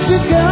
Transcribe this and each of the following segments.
to go.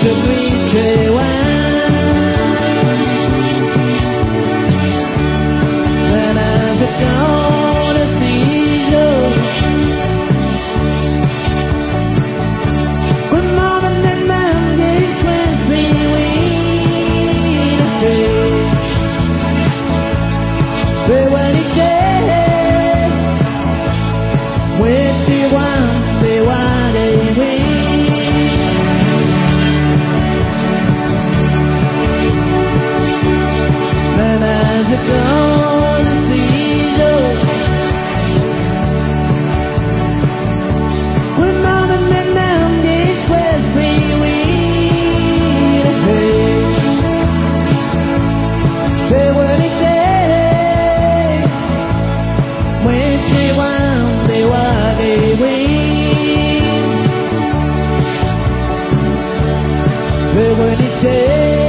przebliczyłem When I should go to see you Good morning and mom is dressing we the day But when it When she was But when it takes